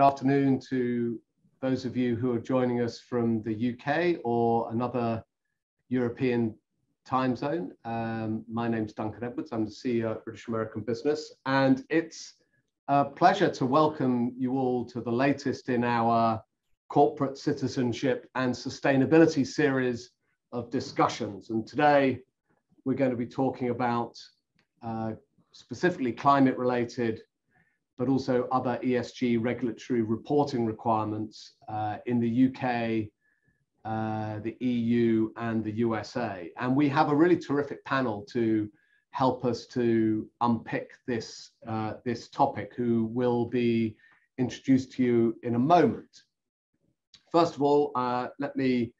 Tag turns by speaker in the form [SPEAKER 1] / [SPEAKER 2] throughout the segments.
[SPEAKER 1] good afternoon to those of you who are joining us from the UK or another European time zone. Um, my name's Duncan Edwards. I'm the CEO of British American Business, and it's a pleasure to welcome you all to the latest in our corporate citizenship and sustainability series of discussions. And today we're going to be talking about uh, specifically climate related but also other ESG regulatory reporting requirements uh, in the UK, uh, the EU, and the USA. And we have a really terrific panel to help us to unpick this, uh, this topic, who will be introduced to you in a moment. First of all, uh, let me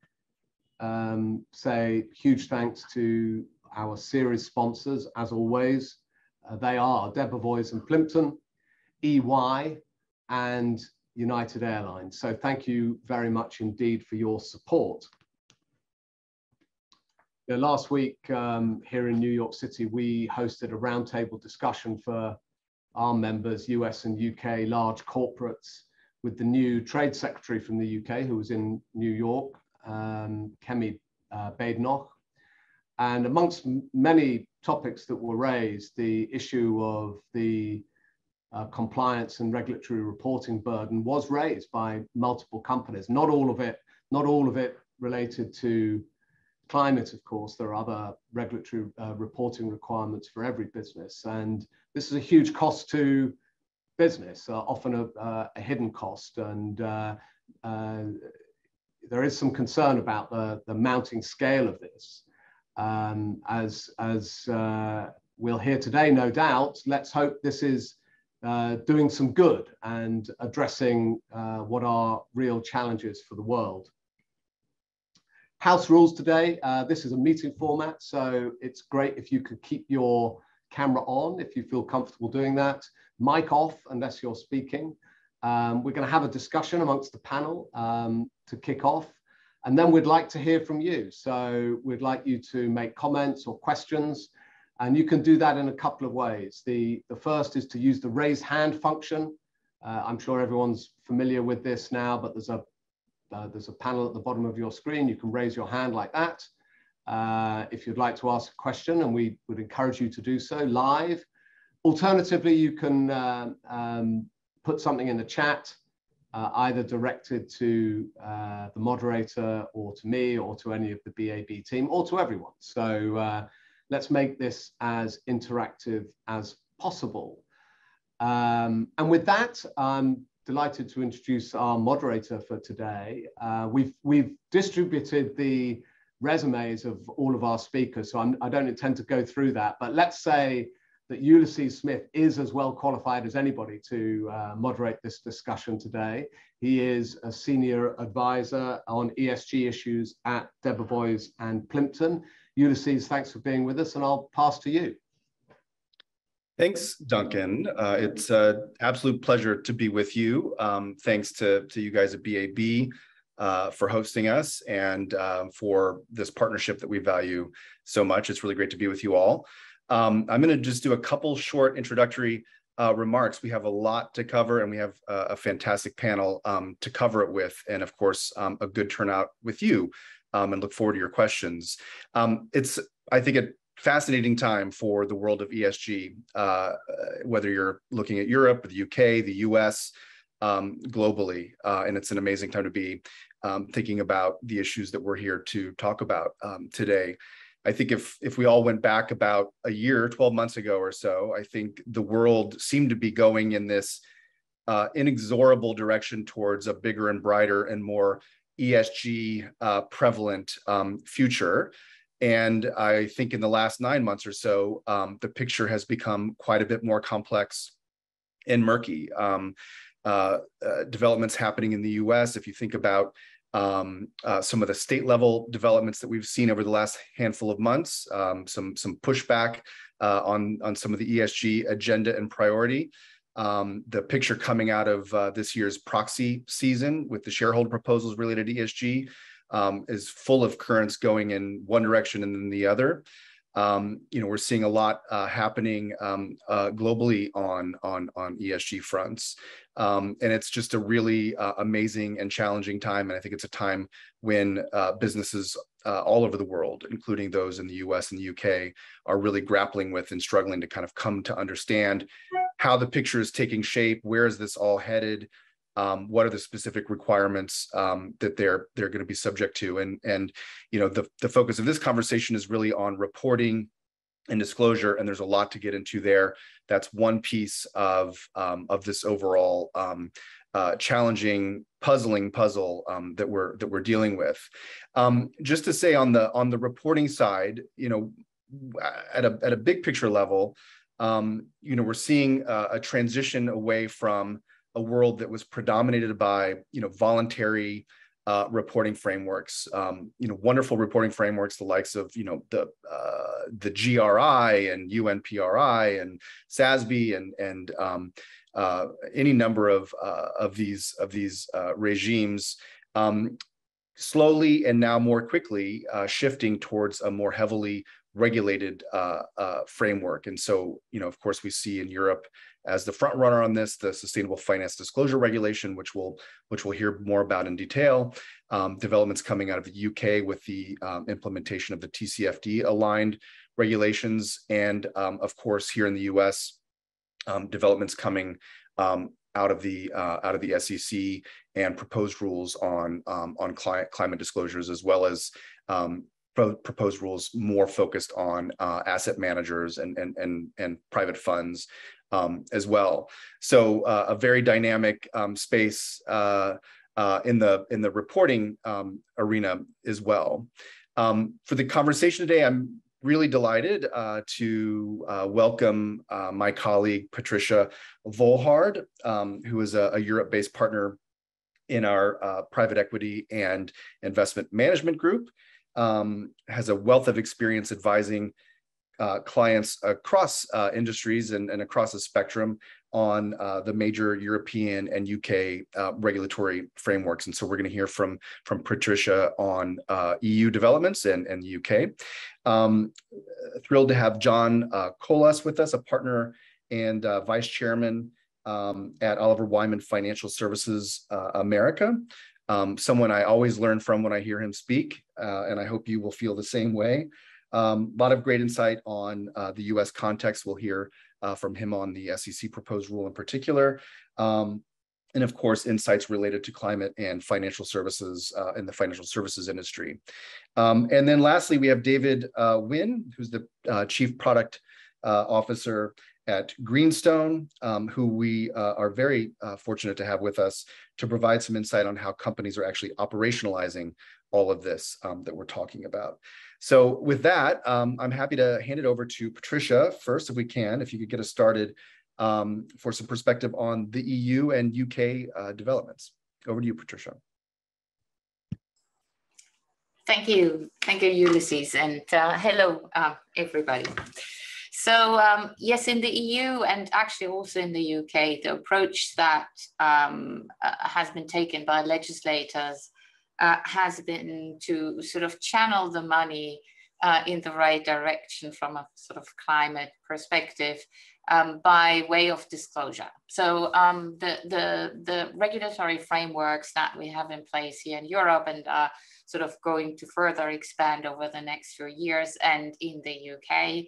[SPEAKER 1] um, say huge thanks to our series sponsors, as always. Uh, they are Debevoise and Plimpton, EY, and United Airlines. So thank you very much indeed for your support. Last week um, here in New York City, we hosted a roundtable discussion for our members, US and UK large corporates, with the new trade secretary from the UK who was in New York, um, Kemi uh, Badenoch. And amongst many topics that were raised, the issue of the uh, compliance and regulatory reporting burden was raised by multiple companies. Not all of it, not all of it related to climate, of course. There are other regulatory uh, reporting requirements for every business, and this is a huge cost to business, uh, often a, uh, a, hidden cost, and uh, uh, there is some concern about the, the mounting scale of this. Um, as as we'll hear today, no doubt. Let's hope this is uh, doing some good and addressing uh, what are real challenges for the world. House rules today. Uh, this is a meeting format, so it's great if you could keep your camera on if you feel comfortable doing that. Mic off unless you're speaking. Um, we're going to have a discussion amongst the panel um, to kick off, and then we'd like to hear from you. So we'd like you to make comments or questions. And you can do that in a couple of ways. The, the first is to use the raise hand function. Uh, I'm sure everyone's familiar with this now, but there's a, uh, there's a panel at the bottom of your screen. You can raise your hand like that. Uh, if you'd like to ask a question, and we would encourage you to do so live. Alternatively, you can uh, um, put something in the chat, uh, either directed to uh, the moderator or to me or to any of the BAB team or to everyone. So let's make this as interactive as possible. Um, and with that, I'm delighted to introduce our moderator for today. Uh, we've, we've distributed the resumes of all of our speakers, so I'm, I do not intend to go through that, but let's say that Ulysses Smith is as well qualified as anybody to uh, moderate this discussion today. He is a senior advisor on ESG issues at Debevoise and Plimpton. Ulysses, thanks for being with us, and I'll pass to you.
[SPEAKER 2] Thanks, Duncan. Uh, it's an absolute pleasure to be with you. Um, thanks to, to you guys at BAB uh, for hosting us and uh, for this partnership that we value so much. It's really great to be with you all. Um, I'm going to just do a couple short introductory uh, remarks. We have a lot to cover and we have a, a fantastic panel um, to cover it with. And of course, um, a good turnout with you um, and look forward to your questions. Um, it's, I think, a fascinating time for the world of ESG, uh, whether you're looking at Europe, the UK, the US, um, globally. Uh, and it's an amazing time to be um, thinking about the issues that we're here to talk about um, today. I think if if we all went back about a year, 12 months ago or so, I think the world seemed to be going in this uh, inexorable direction towards a bigger and brighter and more ESG uh, prevalent um, future. And I think in the last nine months or so, um, the picture has become quite a bit more complex and murky. Um, uh, uh, developments happening in the US, if you think about um, uh, some of the state level developments that we've seen over the last handful of months, um, some, some pushback uh, on, on some of the ESG agenda and priority um, the picture coming out of uh, this year's proxy season with the shareholder proposals related to ESG um, is full of currents going in one direction and then the other. um, you know, we're seeing a lot uh, happening um, uh, globally on on on ESG fronts, um, and it's just a really uh, amazing and challenging time. And I think it's a time when uh, businesses uh, all over the world, including those in the U.S. and the U.K., are really grappling with and struggling to kind of come to understand how the picture is taking shape. Where is this all headed? um, what are the specific requirements um, that they're they're going to be subject to and and you know the, the focus of this conversation is really on reporting and disclosure and there's a lot to get into there that's one piece of um, of this overall um, uh, challenging puzzling puzzle um, that we're that we're dealing with um, just to say on the on the reporting side you know at a at a big picture level you know we're seeing a, a transition away from a world that was predominated by you know voluntary uh, reporting frameworks, um, you know, wonderful reporting frameworks, the likes of, you know, the uh, the GRI and UNPRI and SASB and and um, uh, any number of uh, of these of these uh, regimes, um, slowly and now more quickly uh, shifting towards a more heavily regulated framework. And so, you know, of course, we see in Europe as the front runner on this, the Sustainable Finance Disclosure Regulation, which we'll which we'll hear more about in detail. Um, developments coming out of the UK with the um, implementation of the TCFD aligned regulations, and um, of course here in the US, um, developments coming um, out of the uh, out of the SEC and proposed rules on um, on climate climate disclosures, as well as proposed rules more focused on uh, asset managers and, and, and, and private funds um, as well. So uh, a very dynamic um, space uh, uh, in the in the reporting um, arena as well. Um, for the conversation today, I'm really delighted uh, to uh, welcome uh, my colleague Patricia Volhard, um, who is a, a Europe-based partner in our private equity and investment management group. Um, has a wealth of experience advising uh, clients across uh, industries and, and, across the spectrum on uh, the major European and UK uh, regulatory frameworks. And so we're going to hear from, from Patricia on uh, EU developments and, and the UK. Um, thrilled to have John uh, Colas with us, a partner and vice chairman um, at Oliver Wyman Financial Services America. Um, someone I always learn from when I hear him speak, and I hope you will feel the same way. Um, a lot of great insight on uh, the US context. We'll hear uh, from him on the SEC proposed rule in particular. Um, and of course, insights related to climate and financial services uh, in the financial services industry. Um, and then lastly, we have David uh, Wynn, who's the uh, Chief Product uh, Officer at Greenstone, um, who we uh, are very uh, fortunate to have with us to provide some insight on how companies are actually operationalizing all of this um, that we're talking about. So with that, um, I'm happy to hand it over to Patricia first, if we can, if you could get us started um, for some perspective on the EU and UK uh, developments. Over to you, Patricia.
[SPEAKER 3] Thank you. Thank you, Ulysses. And uh, hello, uh, everybody. So um, yes, in the EU and actually also in the UK, the approach that um, uh, has been taken by legislators uh, has been to sort of channel the money uh, in the right direction from a sort of climate perspective um, by way of disclosure. So um, the, the, the regulatory frameworks that we have in place here in Europe and are sort of going to further expand over the next few years and in the UK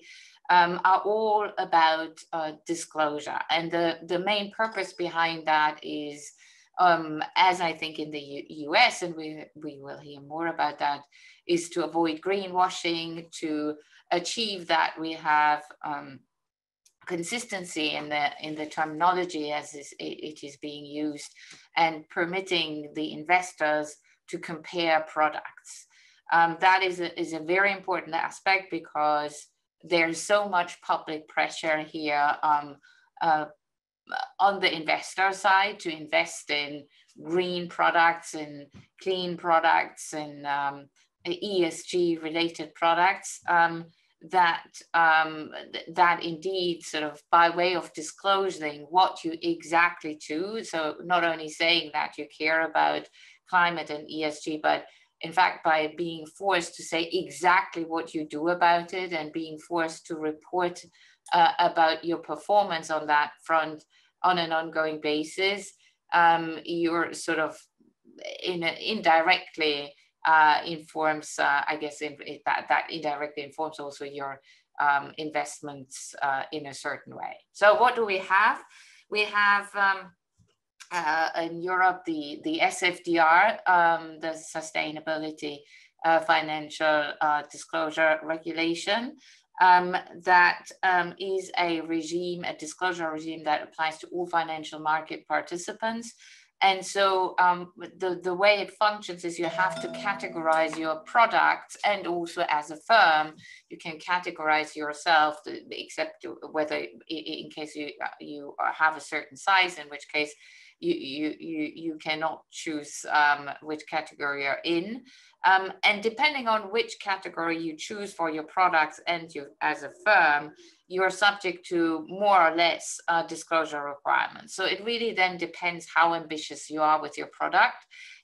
[SPEAKER 3] um, are all about uh, disclosure. And the, the main purpose behind that is um, as I think in the U US, and we, we will hear more about that, is to avoid greenwashing, to achieve that we have um, consistency in the in the terminology as is, it is being used and permitting the investors to compare products. Um, that is a, is a very important aspect because there's so much public pressure here um, uh, on the investor side to invest in green products and clean products and um, ESG related products um, that um, th that indeed sort of by way of disclosing what you exactly do. So not only saying that you care about climate and ESG, but in fact, by being forced to say exactly what you do about it and being forced to report uh, about your performance on that front on an ongoing basis, um, you're sort of in a, indirectly uh, informs, uh, I guess, in, that, that indirectly informs also your um, investments uh, in a certain way. So what do we have? We have um, uh, in Europe, the, the SFDR, um, the Sustainability uh, Financial uh, Disclosure Regulation, um, that um, is a regime, a disclosure regime that applies to all financial market participants. And so um, the, the way it functions is you have to categorize your products and also as a firm, you can categorize yourself, except whether in case you, you have a certain size, in which case you, you, you, you cannot choose um, which category you're in. Um, and depending on which category you choose for your products and you as a firm, you are subject to more or less uh, disclosure requirements. So it really then depends how ambitious you are with your product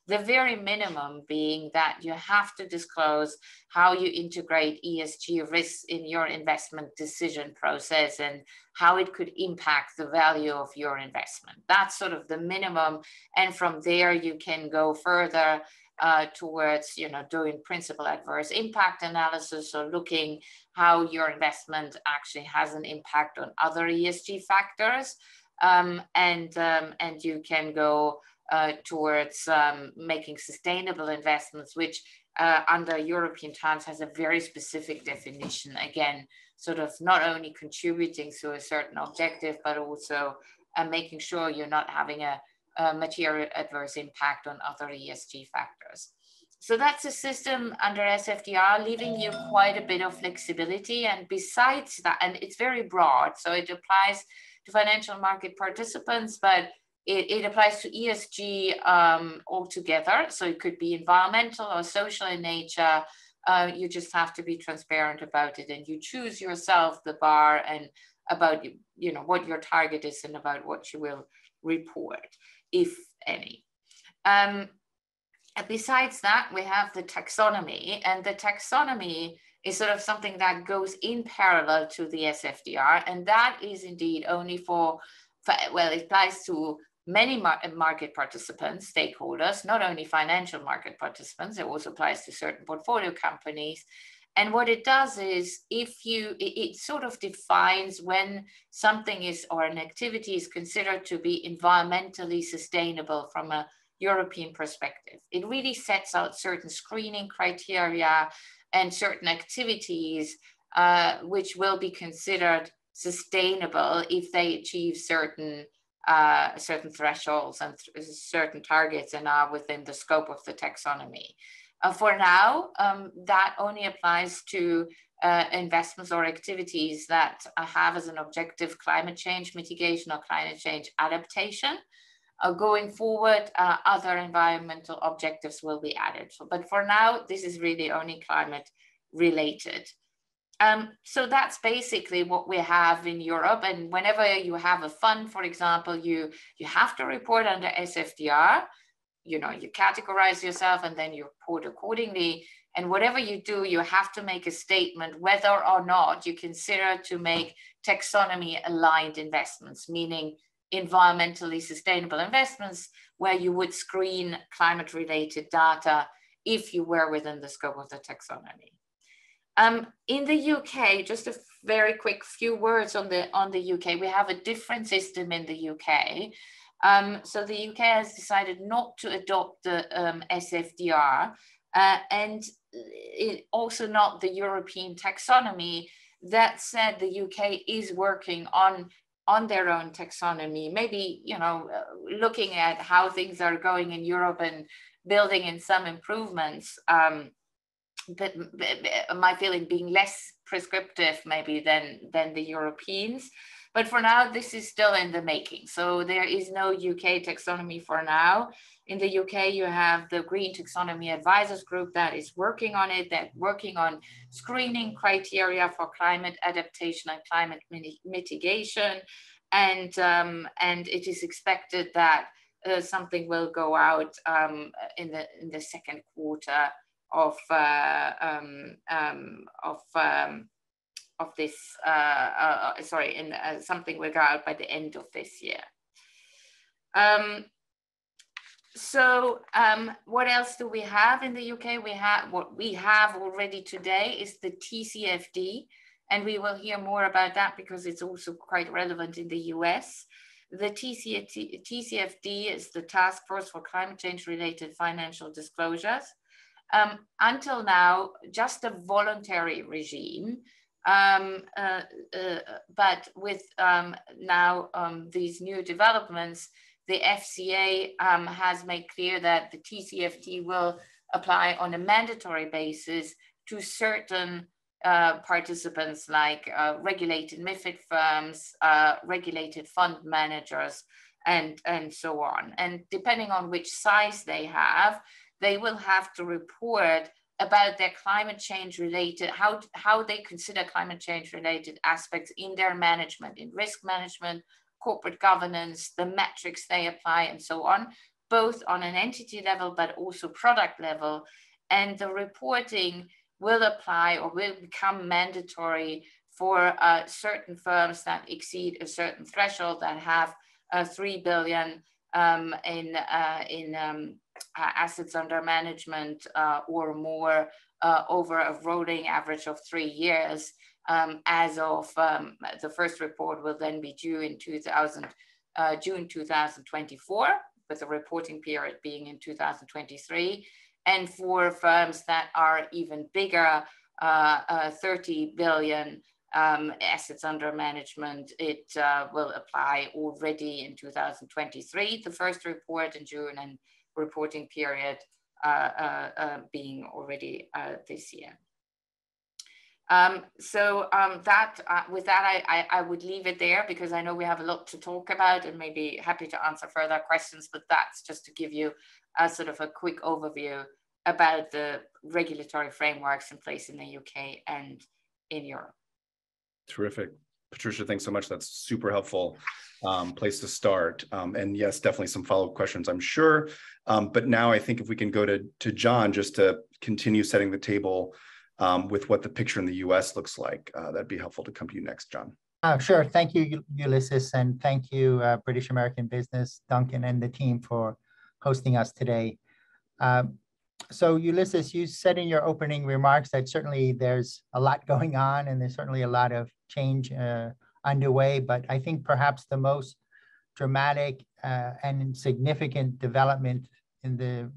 [SPEAKER 3] the very minimum being that you have to disclose how you integrate ESG risks in your investment decision process and how it could impact the value of your investment. That's sort of the minimum. And from there, you can go further uh, towards you know doing principal adverse impact analysis or looking how your investment actually has an impact on other ESG factors um, and um, and you can go uh, towards um, making sustainable investments, which uh, under European times has a very specific definition. Again, sort of not only contributing to a certain objective, but also uh, making sure you're not having a, a, material adverse impact on other ESG factors. So that's a system under SFDR, leaving you quite a bit of flexibility. And besides that, and it's very broad, so it applies to financial market participants, but it, it applies to ESG um, altogether. So it could be environmental or social in nature. Uh, you just have to be transparent about it and you choose yourself the bar and about you know what your target is and about what you will report, if any. Um, besides that, we have the taxonomy, and the taxonomy is sort of something that goes in parallel to the SFDR, and that is indeed only for, for well, it applies to many mar market participants, stakeholders, not only financial market participants, it also applies to certain portfolio companies. And what it does is if you, it, it, sort of defines when something is or an activity is considered to be environmentally sustainable from a European perspective. It really sets out certain screening criteria and certain activities uh, which will be considered sustainable if they achieve certain uh, certain thresholds and th certain targets and are within the scope of the taxonomy. Uh, for now, um, that only applies to uh, investments or activities that have as an objective climate change mitigation or climate change adaptation. Uh, going forward, uh, other environmental objectives will be added. So, but for now, this is really only climate related. Um, so that's basically what we have in Europe. And whenever you have a fund, for example, you, you have to report under SFDR. You know, you categorize yourself and then you report accordingly. And whatever you do, you have to make a statement whether or not you consider to make taxonomy aligned investments, meaning environmentally sustainable investments where you would screen climate related data if you were within the scope of the taxonomy. Um, in the UK, just a very quick few words on the on the UK. We have a different system in the UK. Um, so the UK has decided not to adopt the um, SFDR uh, and it, also not the European taxonomy. That said, the UK is working on on their own taxonomy, maybe you know, uh, looking at how things are going in Europe and building in some improvements. Um, but, my feeling being less prescriptive maybe than than the Europeans. But for now, this is still in the making. So there is no UK taxonomy for now. In the UK, you have the Green Taxonomy Advisors Group that is working on it, that working on screening criteria for climate adaptation and climate mitigation. And, um, and it is expected that uh, something will go out um, in, the, in the second quarter of uh, um, um, of um, of this. Uh, uh, sorry, in something will go out by the end of this year. Um, so um, what else do we have in the UK? We have what we have already today is the TCFD, and we will hear more about that because it's also quite relevant in the US. The TCFD is the Task Force for Climate Change Related Financial Disclosures. Um, until now, just a voluntary regime, um, uh, uh, but with um, now um, these new developments, the FCA um, has made clear that the TCFD will apply on a mandatory basis to certain uh, participants like uh, regulated MIFID firms, uh, regulated fund managers, and, and so on. And depending on which size they have, they will have to report about their climate change related, how, how they consider climate change related aspects in their management, in risk management, corporate governance, the metrics they apply, and so on, both on an entity level, but also product level. And the reporting will apply or will become mandatory for uh, certain firms that exceed a certain threshold that have uh, 3 billion um, in, uh, in um, assets under management uh, or more uh, over a rolling average of three years um, as of um, the first report will then be due in 2000, uh, June 2024, with the reporting period being in 2023. And for firms that are even bigger, uh, uh, 30 billion um, assets under management, it uh, will apply already in 2023, the first report in June and reporting period uh, uh, uh, being already this year. Um, so um, that uh, with that, I, I, I, would leave it there because I know we have a lot to talk about and maybe happy to answer further questions, but that's just to give you a sort of a quick overview about the regulatory frameworks in place in the UK and in Europe.
[SPEAKER 2] Terrific. Patricia, thanks so much. That's super helpful um, place to start. Um, and yes, definitely some follow-up questions, I'm sure. Um, but now I think if we can go to, to John just to continue setting the table um, with what the picture in the US looks like. Uh, that'd be helpful to come to you next, John.
[SPEAKER 4] Uh, sure. Thank you, Ulysses, and thank you, uh, British American Business, Duncan, and the team for hosting us today. Um, so, Ulysses, you said in your opening remarks that certainly there's a lot going on and there's certainly a lot of change uh, underway, but I think perhaps the most dramatic uh, and significant development in the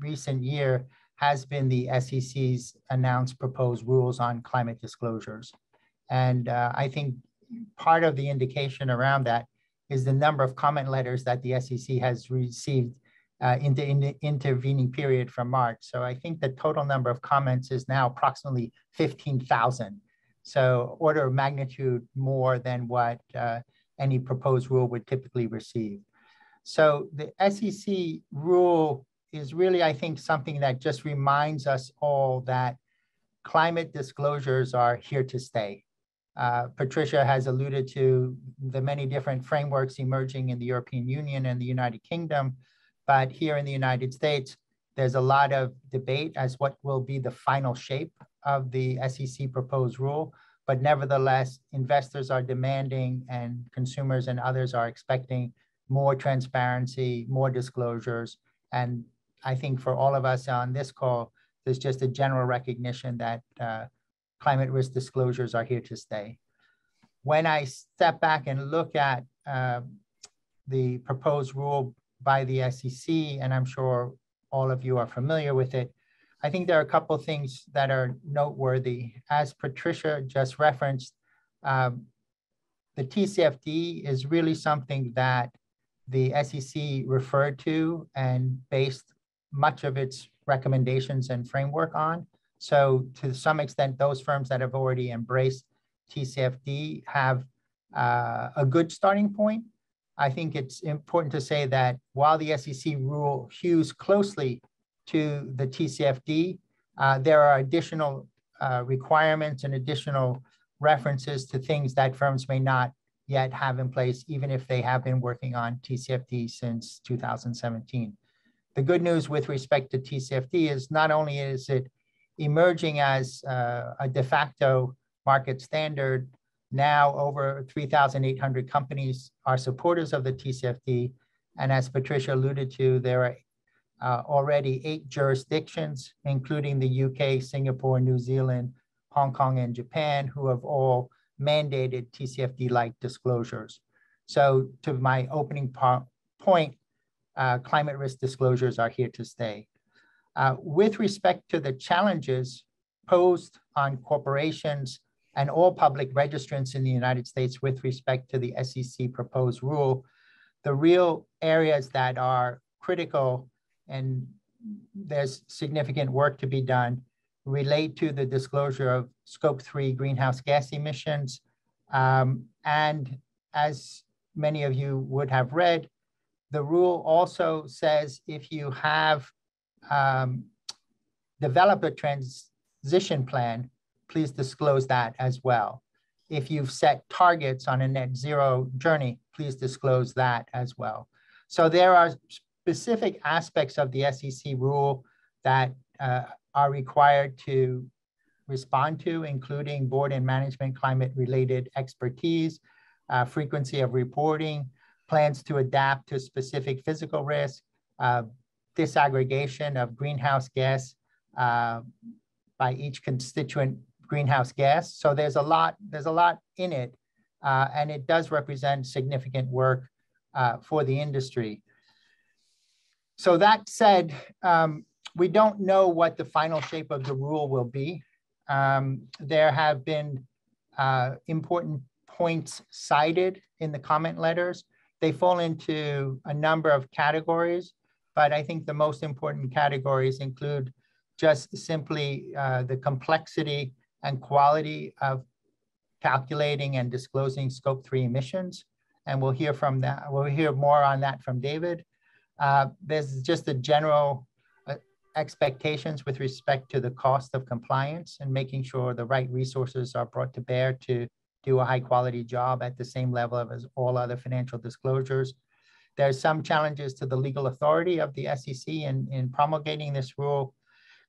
[SPEAKER 4] recent year has been the SEC's announced proposed rules on climate disclosures. And uh, I think part of the indication around that is the number of comment letters that the SEC has received uh, in, the, in the intervening period from March. So I think the total number of comments is now approximately 15,000. So order of magnitude more than what uh, any proposed rule would typically receive. So the SEC rule is really, I think, something that just reminds us all that climate disclosures are here to stay. Uh, Patricia has alluded to the many different frameworks emerging in the European Union and the United Kingdom, but here in the United States, there's a lot of debate as what will be the final shape of the SEC proposed rule. But nevertheless, investors are demanding and consumers and others are expecting more transparency, more disclosures, and I think for all of us on this call, there's just a general recognition that uh, climate risk disclosures are here to stay. When I step back and look at uh, the proposed rule by the SEC, and I'm sure all of you are familiar with it, I think there are a couple things that are noteworthy. As Patricia just referenced, um, the TCFD is really something that the SEC referred to and based much of its recommendations and framework on. So to some extent, those firms that have already embraced TCFD have uh, a good starting point. I think it's important to say that while the SEC rule hews closely to the TCFD, uh, there are additional uh, requirements and additional references to things that firms may not yet have in place, even if they have been working on TCFD since 2017. The good news with respect to TCFD is not only is it emerging as uh, a de facto market standard. Now over 3,800 companies are supporters of the TCFD. And as Patricia alluded to, there are uh, already eight jurisdictions, including the UK, Singapore, New Zealand, Hong Kong, and Japan, who have all mandated TCFD-like disclosures. So to my opening point, uh, climate risk disclosures are here to stay. Uh, with respect to the challenges posed on corporations and all public registrants in the United States with respect to the SEC proposed rule, the real areas that are critical and there's significant work to be done relate to the disclosure of scope three greenhouse gas emissions. Um, and as many of you would have read, the rule also says if you have um, developed a transition plan, please disclose that as well. If you've set targets on a net zero journey, please disclose that as well. So there are specific aspects of the SEC rule that uh, are required to respond to, including board and management climate related expertise, uh, frequency of reporting, plans to adapt to specific physical risk, uh, disaggregation of greenhouse gas uh, by each constituent greenhouse gas. So there's a lot, there's a lot in it, uh, and it does represent significant work uh, for the industry. So that said, um, we don't know what the final shape of the rule will be. Um, there have been uh, important points cited in the comment letters. They fall into a number of categories, but I think the most important categories include just simply uh, the complexity and quality of calculating and disclosing scope three emissions. And we'll hear from that, we'll hear more on that from David. Uh, there's just the general uh, expectations with respect to the cost of compliance and making sure the right resources are brought to bear to do a high quality job at the same level as all other financial disclosures. There's some challenges to the legal authority of the SEC in, in promulgating this rule.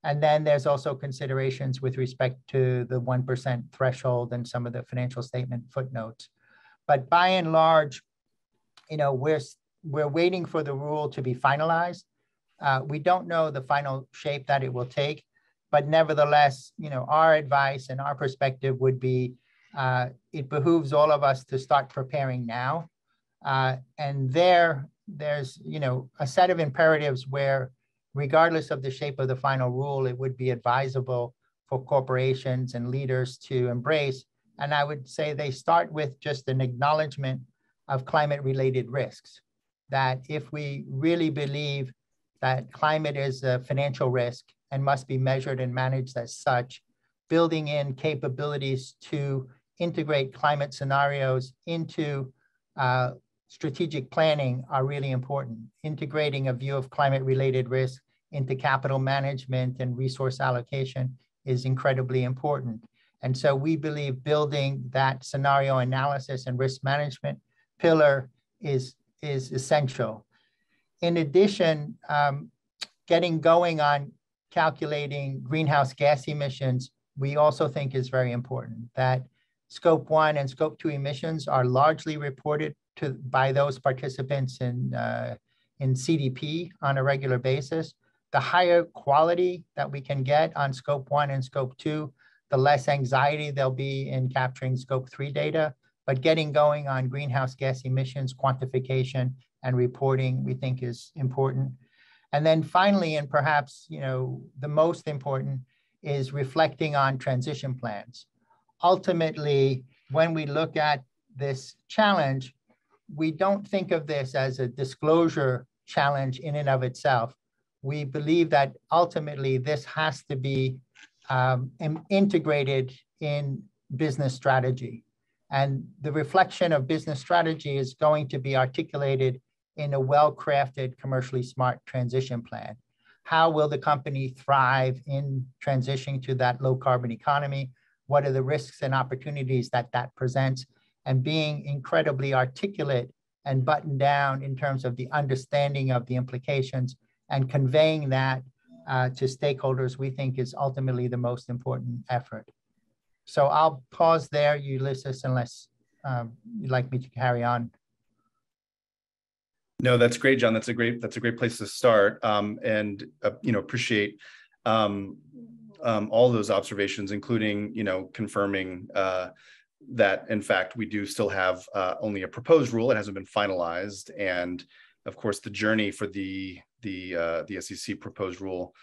[SPEAKER 4] And then there's also considerations with respect to the 1% threshold and some of the financial statement footnotes. But by and large, you know, we're we're waiting for the rule to be finalized. Uh, we don't know the final shape that it will take, but nevertheless, you know, our advice and our perspective would be uh, it behooves all of us to start preparing now. Uh, and there, there's, you know, a set of imperatives where regardless of the shape of the final rule, it would be advisable for corporations and leaders to embrace. And I would say they start with just an acknowledgement of climate related risks that if we really believe that climate is a financial risk and must be measured and managed as such, building in capabilities to integrate climate scenarios into uh, strategic planning are really important. Integrating a view of climate related risk into capital management and resource allocation is incredibly important. And so we believe building that scenario analysis and risk management pillar is is essential. In addition, um, getting going on calculating greenhouse gas emissions, we also think is very important. That scope one and scope two emissions are largely reported to by those participants in, uh, in CDP on a regular basis. The higher quality that we can get on scope one and scope two, the less anxiety there'll be in capturing scope three data. But getting going on greenhouse gas emissions quantification and reporting, we think is important. And then finally, and perhaps you know the most important, is reflecting on transition plans. Ultimately, when we look at this challenge, we don't think of this as a disclosure challenge in and of itself. We believe that ultimately this has to be um, integrated in business strategy. And the reflection of business strategy is going to be articulated in a well-crafted, commercially smart transition plan. How will the company thrive in transitioning to that low carbon economy? What are the risks and opportunities that that presents? And being incredibly articulate and buttoned down in terms of the understanding of the implications and conveying that uh, to stakeholders, we think is ultimately the most important effort. So I'll pause there, Ulysses, unless um, you'd like me to carry on.
[SPEAKER 2] No, that's great, John. That's a great that's a great place to start, um, and uh, you know appreciate um, um, all those observations, including you know confirming uh, that in fact we do still have uh, only a proposed rule; it hasn't been finalized, and of course the journey for the the uh, the SEC proposed rule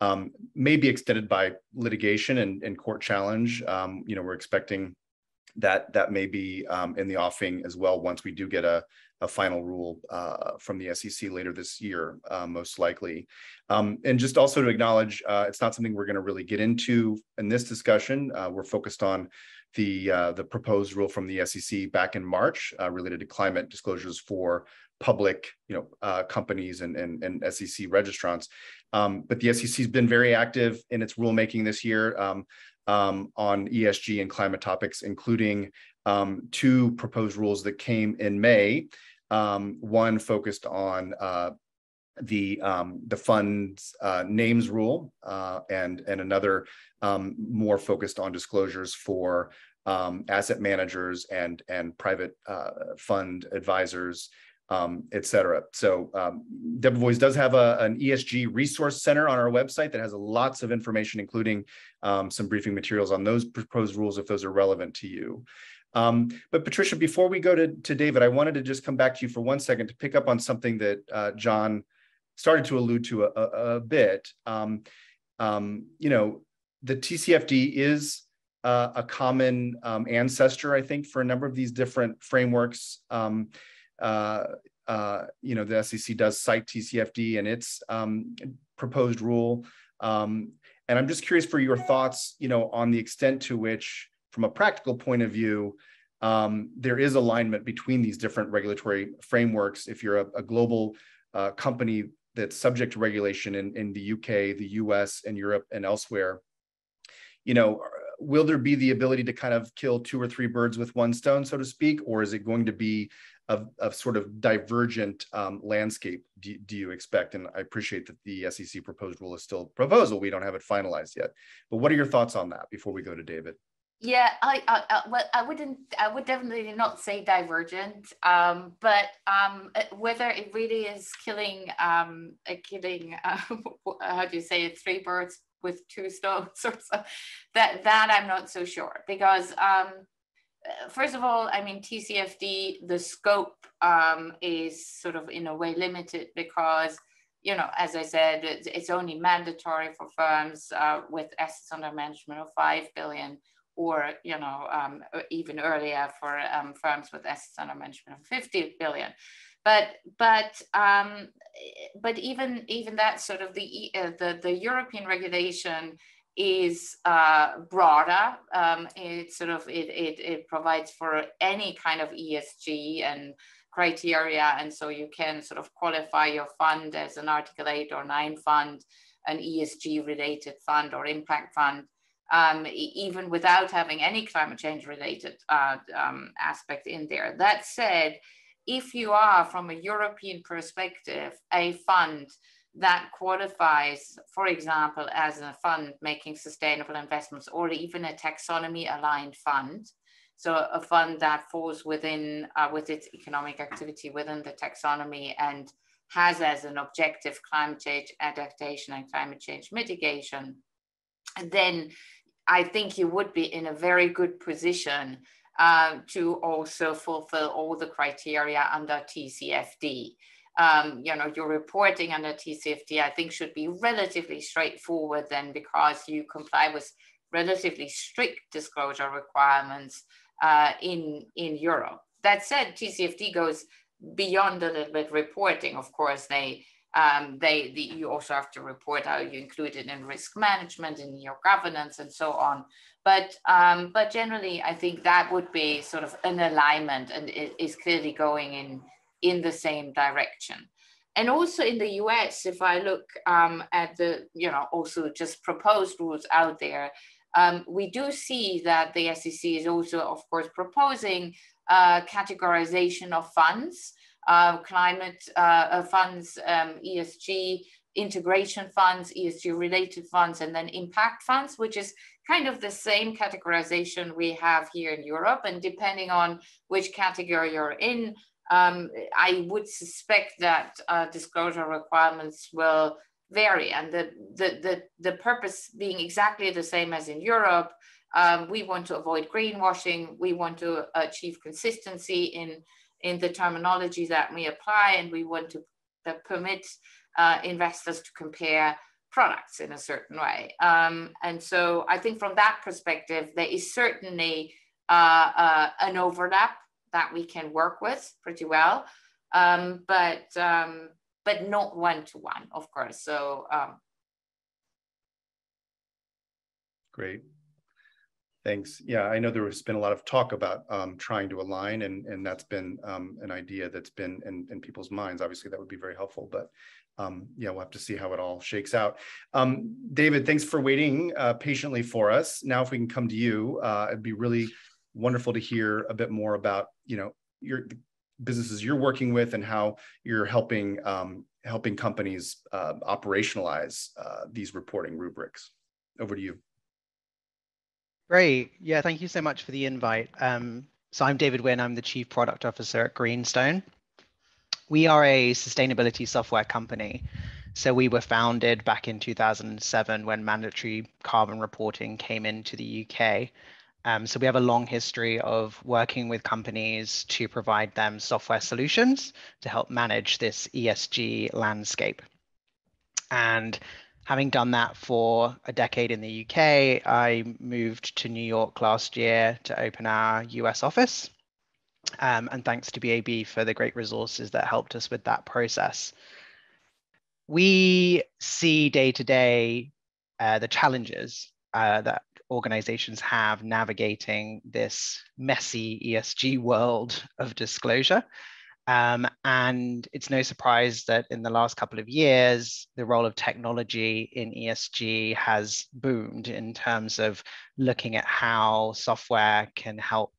[SPEAKER 2] um, may be extended by litigation and, and court challenge. Um, you know, we're expecting that that may be um, in the offing as well once we do get a, a final rule uh, from the SEC later this year, uh, most likely. Um, and just also to acknowledge, uh, it's not something we're going to really get into in this discussion. Uh, we're focused on the uh, the proposed rule from the SEC back in March uh, related to climate disclosures for public, you know, companies and, and, and SEC registrants. Um, but the SEC has been very active in its rulemaking this year. Um, um, on ESG and climate topics, including um, two proposed rules that came in May. Um, one focused on uh, the um, the fund's uh, names rule, uh, and and another more focused on disclosures for asset managers and and private uh, fund advisors um, et cetera. So um, Debevoise does have a, an ESG resource center on our website that has lots of information, including um, some briefing materials on those proposed rules if those are relevant to you. Um, but Patricia, before we go to, to David, I wanted to just come back to you for one second to pick up on something that uh, John started to allude to a, a, a bit. Um, um, you know, the TCFD is uh, a common ancestor, I think, for a number of these different frameworks. Uh, uh, you know, the SEC does cite TCFD and its um, proposed rule. Um, and I'm just curious for your thoughts, you know, on the extent to which, from a practical point of view, um, there is alignment between these different regulatory frameworks. If you're a, a global uh, company that's subject to regulation in, in the UK, the US, and Europe, and elsewhere, you know, will there be the ability to kind of kill two or three birds with one stone, so to speak, or is it going to be a, of sort of divergent um, landscape do, do, you expect? And I appreciate that the SEC proposed rule is still proposal. We don't have it finalized yet. But what are your thoughts on that before we go to David?
[SPEAKER 3] Yeah, I, I, well, I wouldn't, I would definitely not say divergent, um, but um, whether it really is killing, um, killing, uh, how do you say it, three birds with two stones or so, that that I'm not so sure because um, first of all, I mean, TCFD, the scope um, is sort of in a way limited because, you know, as I said, it's only mandatory for firms uh, with assets under management of 5 billion or, you know, um, even earlier for um, firms with assets under management of 50 billion. But, but, um, but even, even that sort of the, uh, the, the European regulation is uh, broader. Um, it sort of it, it, it provides for any kind of ESG and criteria, and so you can sort of qualify your fund as an Article 8 or 9 fund, an ESG related fund or impact fund, um, even without having any climate change related uh, um, aspect in there. That said, if you are from a European perspective, a fund that qualifies, for example, as a fund making sustainable investments or even a taxonomy aligned fund. So a fund that falls within uh, with its economic activity within the taxonomy and has as an objective climate change adaptation and climate change mitigation, then I think you would be in a very good position uh, to also fulfill all the criteria under TCFD um, you know, your reporting under TCFD, I think should be relatively straightforward then because you comply with relatively strict disclosure requirements uh, in, in Europe. That said, TCFD goes beyond a little bit reporting. Of course, they, um, they, the, you also have to report how you include it in risk management, in your governance and so on. But, um, but generally, I think that would be sort of an alignment and it is clearly going in, in the same direction. And also in the US, if I look um, at the, you know, also just proposed rules out there, um, we do see that the SEC is also, of course, proposing uh, categorization of funds uh, climate uh, funds, um, ESG integration funds, ESG related funds, and then impact funds, which is kind of the same categorization we have here in Europe. And depending on which category you're in, um, I would suspect that uh, disclosure requirements will vary. And the, the, the, the purpose being exactly the same as in Europe, um, we want to avoid greenwashing. We want to achieve consistency in, in the terminology that we apply, and we want to permit uh, investors to compare products in a certain way. Um, and so I think from that perspective, there is certainly uh, uh, an overlap that we can work with pretty well, um, but um, but not one to one, of course. So um,
[SPEAKER 2] great. Thanks. Yeah, I know there has been a lot of talk about um, trying to align, and and that's been um, an idea that's been in, in people's minds. Obviously, that would be very helpful. But um, yeah, we'll have to see how it all shakes out. Um, David, thanks for waiting uh, patiently for us. Now, if we can come to you, uh, it'd be really wonderful to hear a bit more about you know your businesses you're working with and how you're helping um, helping companies uh, operationalize uh, these reporting rubrics. Over to you.
[SPEAKER 5] Great. Yeah, thank you so much for the invite. Um, so I'm David Wynn. I'm the Chief Product Officer at Greenstone. We are a sustainability software company. So we were founded back in 2007 when mandatory carbon reporting came into the UK. Um, so we have a long history of working with companies to provide them software solutions to help manage this ESG landscape. And having done that for a decade in the UK, I moved to New York last year to open our US office. Um, and thanks to BAB for the great resources that helped us with that process. We see day to day uh, the challenges uh, that organizations have navigating this messy ESG world of disclosure. Um, and it's no surprise that in the last couple of years, the role of technology in ESG has boomed in terms of looking at how software can help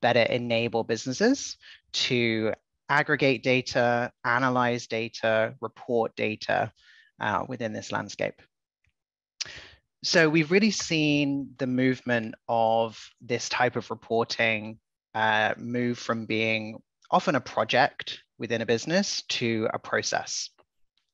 [SPEAKER 5] better enable businesses to aggregate data, analyze data, report data uh, within this landscape. So we've really seen the movement of this type of reporting uh, move from being often a project within a business to a process.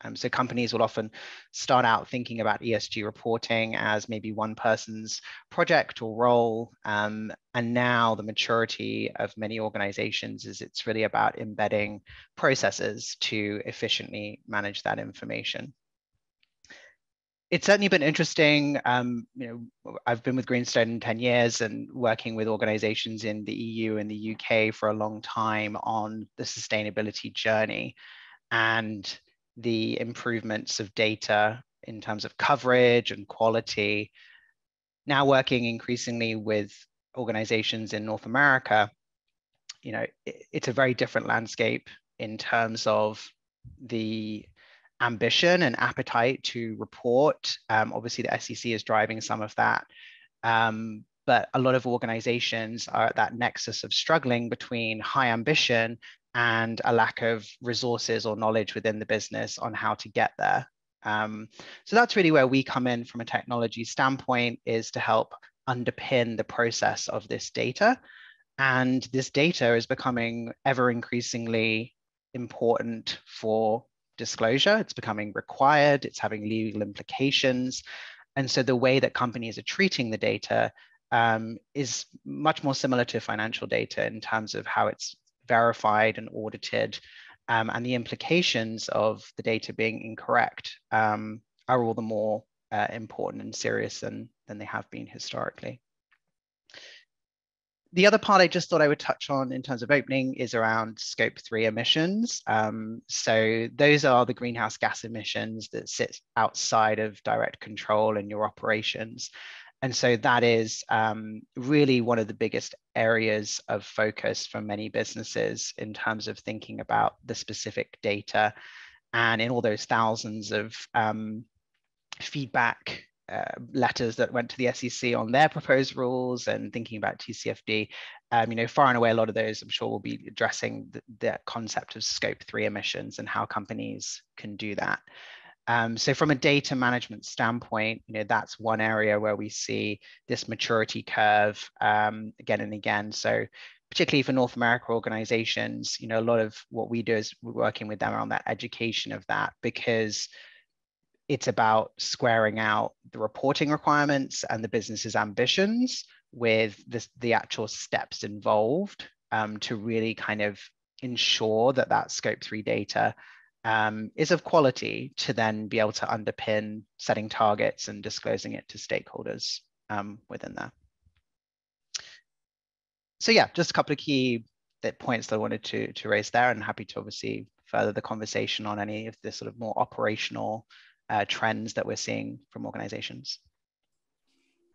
[SPEAKER 5] Um, so companies will often start out thinking about ESG reporting as maybe one person's project or role. Um, and now the maturity of many organizations is it's really about embedding processes to efficiently manage that information. It's certainly been interesting. Um, you know, I've been with Greenstone in 10 years and working with organizations in the EU and the UK for a long time on the sustainability journey. And the improvements of data in terms of coverage and quality. Now working increasingly with organizations in North America, you know, it, it's a very different landscape in terms of the ambition and appetite to report. Um, obviously, the SEC is driving some of that. Um, but a lot of organizations are at that nexus of struggling between high ambition and a lack of resources or knowledge within the business on how to get there. Um, so that's really where we come in from a technology standpoint is to help underpin the process of this data. And this data is becoming ever increasingly important for disclosure. It's becoming required, it's having legal implications. And so the way that companies are treating the data um, is much more similar to financial data in terms of how it's verified and audited, um, and the implications of the data being incorrect um, are all the more uh, important and serious than, than they have been historically. The other part I just thought I would touch on in terms of opening is around scope three emissions. Um, so those are the greenhouse gas emissions that sit outside of direct control in your operations. And so that is um, really one of the biggest areas of focus for many businesses in terms of thinking about the specific data and in all those thousands of um, feedback uh, letters that went to the SEC on their proposed rules and thinking about TCFD, um, you know, far and away, a lot of those I'm sure will be addressing the, the concept of scope three emissions and how companies can do that. Um, so from a data management standpoint, you know, that's one area where we see this maturity curve um, again and again. So particularly for North America organizations, you know, a lot of what we do is we're working with them around that education of that because it's about squaring out the reporting requirements and the business's ambitions with the actual steps involved um, to really kind of ensure that that scope three data um, is of quality to then be able to underpin setting targets and disclosing it to stakeholders um, within there. So yeah, just a couple of key points that I wanted to, to raise there and happy to obviously further the conversation on any of the sort of more operational uh, trends that we're seeing from organizations.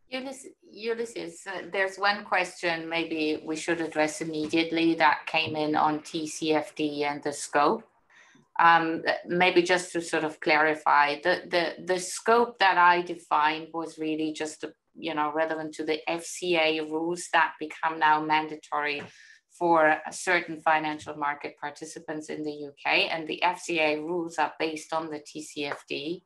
[SPEAKER 3] Ulysses, Ulysses uh, there's one question maybe we should address immediately that came in on TCFD and the scope. Um, maybe just to sort of clarify, the, the, the scope that I defined was really just, you know, relevant to the FCA rules that become now mandatory for certain financial market participants in the UK, and the FCA rules are based on the TCFD,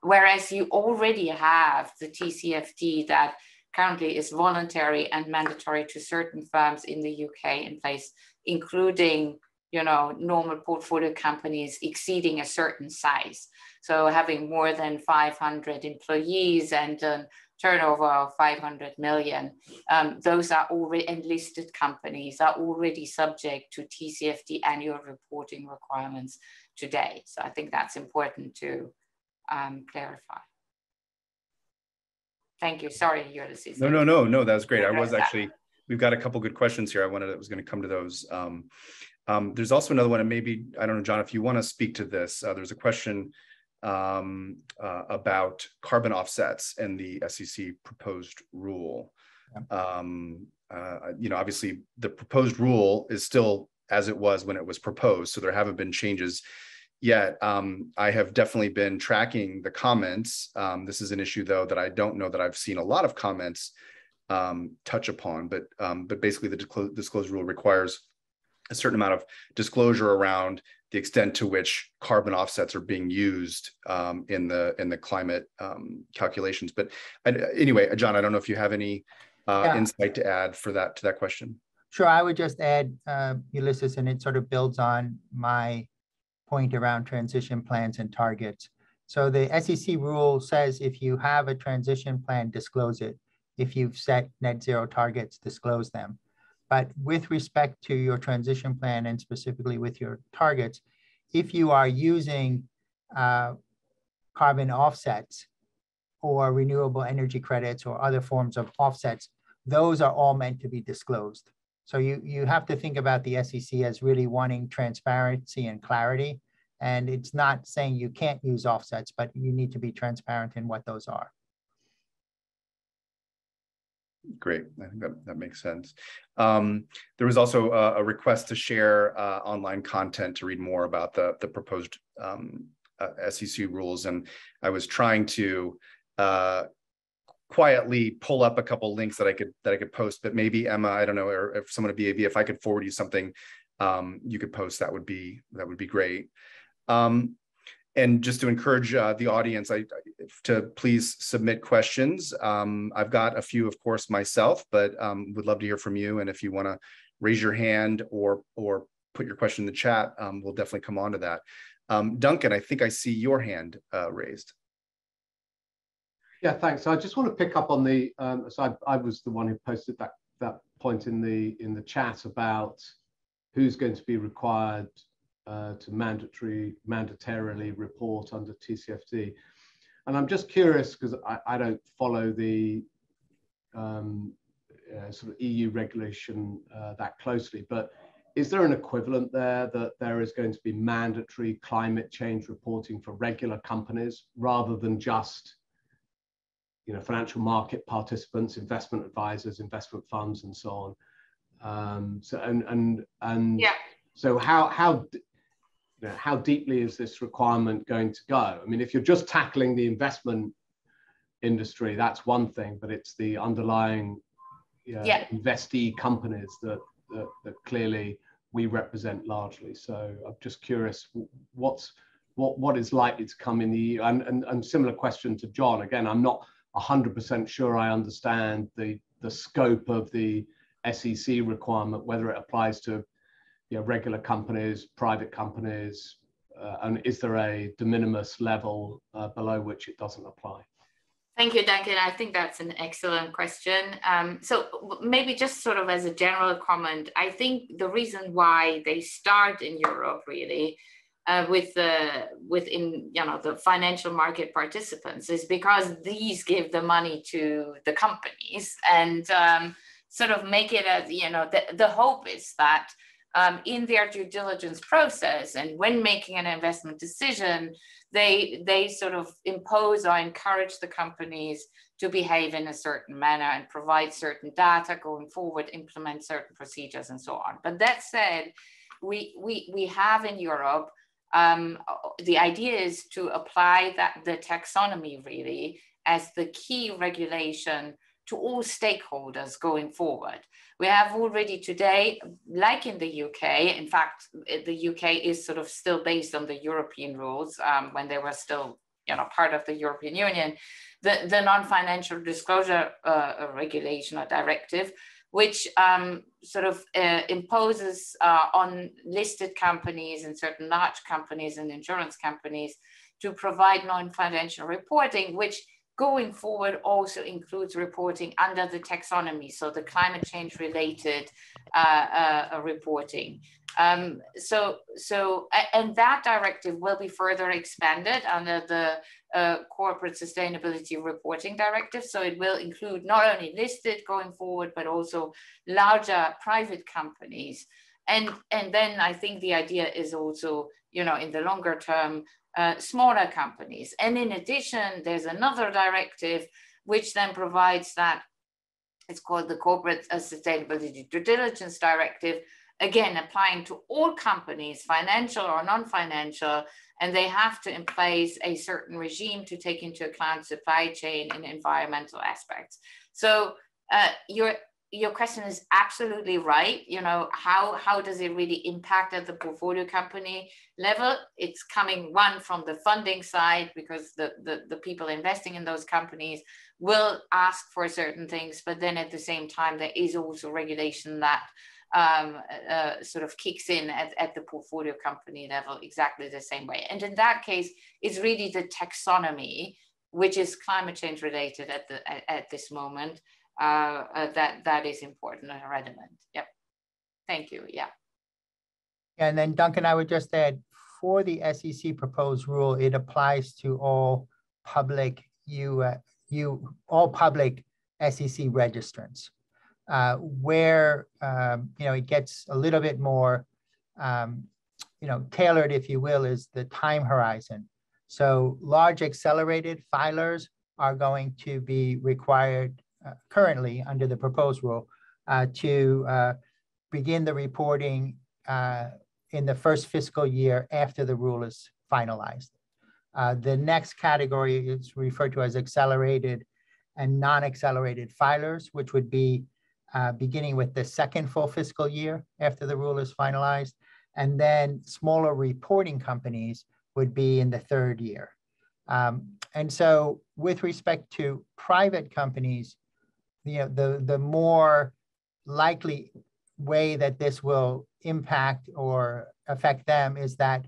[SPEAKER 3] whereas you already have the TCFD that currently is voluntary and mandatory to certain firms in the UK in place, including you know normal portfolio companies exceeding a certain size. So having more than 500 employees and um, turnover of 500 million, um, those are already enlisted companies are already subject to TCFD annual reporting requirements today. So I think that's important to um, clarify. Thank you. Sorry, Ulysses.
[SPEAKER 2] No, no, no, no. That was great. I was actually. We've got a couple good questions here. I wanted. I was going to come to those. Um, um, there's also another one, and maybe I don't know, John, if you want to speak to this. Uh, there's a question um, uh, about carbon offsets and the SEC proposed rule. Yeah. Um, uh, you know, obviously the proposed rule is still as it was when it was proposed, so there haven't been changes yet. Um, I have definitely been tracking the comments. Um, this is an issue though that I don't know that I've seen a lot of comments um, touch upon, but um, but basically the disclosure rule requires a certain amount of disclosure around the extent to which carbon offsets are being used um, in the in the climate um, calculations. But anyway, John, I don't know if you have any uh, yeah. insight to add for that to that question.
[SPEAKER 4] Sure, I would just add, uh, Ulysses, and it sort of builds on my point around transition plans and targets. So the SEC rule says if you have a transition plan, disclose it. If you've set net zero targets, disclose them. But with respect to your transition plan and specifically with your targets, if you are using uh, carbon offsets or renewable energy credits or other forms of offsets, those are all meant to be disclosed. So you, you have to think about the SEC as really wanting transparency and clarity. And it's not saying you can't use offsets, but you need to be transparent in what those are.
[SPEAKER 2] Great. I think that, that makes sense. Um, there was also a, a request to share uh, online content to read more about the, the proposed um, uh, SEC rules. And I was trying to uh, quietly pull up a couple links that I could that I could post, but maybe Emma, I don't know, or if someone at BAB, if I could forward you something um, you could post, that would be that would be great. Um, and just to encourage uh, the audience I, to please submit questions. Um, I've got a few, of course, myself, but um, would love to hear from you. And if you want to raise your hand or or put your question in the chat, um, we'll definitely come on to that. Um, Duncan, I think I see your hand uh, raised.
[SPEAKER 1] Yeah, thanks. I just want to pick up on the. Um, so I, I was the one who posted that that point in the in the chat about who's going to be required uh, to mandatory, mandatorily report under TCFD. And I'm just curious because I, I, don't follow the um, uh, sort of EU regulation uh, that closely, but is there an equivalent there that there is going to be mandatory climate change reporting for regular companies rather than just you know, financial market participants, investment advisors, investment funds, and so on. Um, so and and and yeah. so how how you know, how deeply is this requirement going to go? I mean, if you're just tackling the investment industry, that's one thing, but it's the underlying uh, yeah. investee companies that, that, that clearly we represent largely. So I'm just curious, what's what what is likely to come in the EU? And, and, and similar question to John. Again, I'm not 100% sure I understand the the scope of the SEC requirement, whether it applies to you know, regular companies, private companies, uh, and is there a de minimis level uh, below which it doesn't apply?
[SPEAKER 3] Thank you, Duncan. I think that's an excellent question. Um, so maybe just sort of as a general comment, I think the reason why they start in Europe really uh, with the within you know the financial market participants is because these give the money to the companies and um, sort of make it as you know the, the hope is that um, in their due diligence process and when making an investment decision, they, they sort of impose or encourage the companies to behave in a certain manner and provide certain data going forward, implement certain procedures and so on. But that said, we, we, we have in Europe, um, the idea is to apply that the taxonomy really as the key regulation to all stakeholders going forward. We have already today, like in the UK, in fact, the UK is sort of still based on the European rules um, when they were still you know, part of the European Union, the, the non-financial disclosure uh, regulation or directive, which um, sort of uh, imposes uh, on listed companies and certain large companies and insurance companies to provide non-financial reporting, which going forward also includes reporting under the taxonomy, so the climate change related uh, uh, reporting. Um, so, so, and that directive will be further expanded under the uh, Corporate Sustainability Reporting Directive. So it will include not only listed going forward, but also larger private companies. And, and then I think the idea is also, you know, in the longer term, uh, smaller companies. And in addition, there's another directive which then provides that it's called the Corporate Sustainability Due Diligence Directive, again, applying to all companies, financial or non-financial, and they have to in place a certain regime to take into account supply chain and environmental aspects. So uh, you're your question is absolutely right. You know, how, how does it really impact at the portfolio company level? It's coming one from the funding side because the, the, the people investing in those companies will ask for certain things, but then at the same time, there is also regulation that um, uh, sort of kicks in at, at the portfolio company level exactly the same way. And in that case, it's really the taxonomy, which is climate change related at, the, at, at this moment, uh, uh, that that is important and relevant. Yep. Thank you. Yeah.
[SPEAKER 4] And then Duncan, I would just add for the SEC proposed rule, it applies to all public you uh, you all public SEC registrants. Uh, where um, you know it gets a little bit more um, you know tailored, if you will, is the time horizon. So large accelerated filers are going to be required uh, currently under the proposed rule uh, to uh, begin the reporting in the first fiscal year after the rule is finalized. the next category is referred to as accelerated and non-accelerated filers, which would be uh, beginning with the second full fiscal year after the rule is finalized. And then smaller reporting companies would be in the third year. Um, and so with respect to private companies, you know, the, the more likely way that this will impact or affect them is that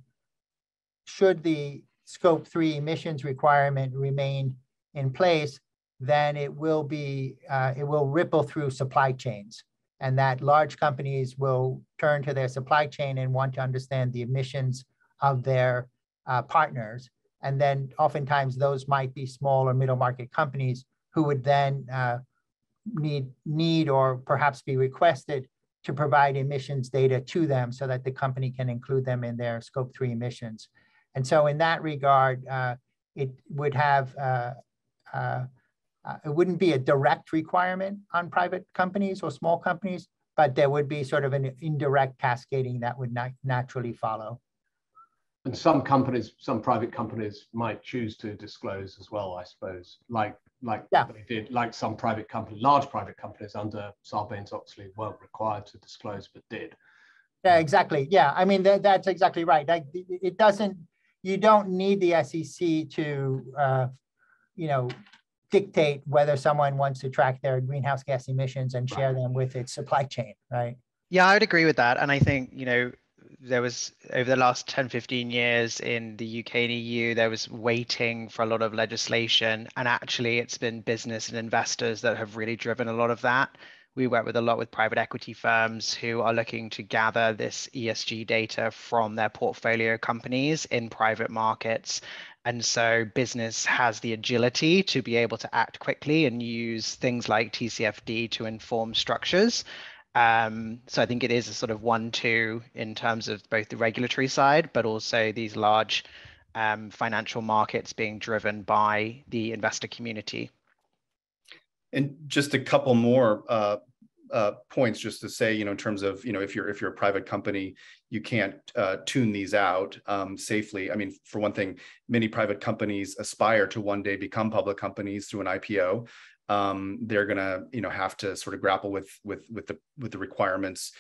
[SPEAKER 4] should the scope three emissions requirement remain in place, then it will be, uh, it will ripple through supply chains and that large companies will turn to their supply chain and want to understand the emissions of their uh, partners. And then oftentimes those might be small or middle market companies who would then uh, need, need or perhaps be requested to provide emissions data to them so that the company can include them in their scope three emissions. And so in that regard, uh, it would have, uh, uh, uh it wouldn't be a direct requirement on private companies or small companies, but there would be sort of an indirect cascading that would not naturally follow.
[SPEAKER 1] And some companies, some private companies might choose to disclose as well, I suppose, like like
[SPEAKER 4] yeah.
[SPEAKER 1] they did, like some private company, large private companies under Sarbanes-Oxley weren't required to disclose, but did.
[SPEAKER 4] Yeah, exactly. Yeah, I mean that, that's exactly right. Like, it doesn't. You don't need the SEC to, uh, you know, dictate whether someone wants to track their greenhouse gas emissions and share them with its supply chain, right?
[SPEAKER 5] Yeah, I would agree with that. And I think, you know, there was over the last 10, 15 years in the UK and EU, there was waiting for a lot of legislation. And actually, it's been business and investors that have really driven a lot of that. We work with a lot with private equity firms who are looking to gather this ESG data from their portfolio companies in private markets. And so business has the agility to be able to act quickly and use things like TCFD to inform structures. Um, so I think it is a sort of one-two in terms of both the regulatory side, but also these large um, financial markets being driven by the investor community.
[SPEAKER 2] And just a couple more uh, uh, points, just to say, you know, in terms of, you know, if you're if you're a private company, you can't uh, tune these out um, safely. I mean, for one thing, many private companies aspire to one day become public companies through an IPO um, they're gonna you know have to sort of grapple with with with the with the requirements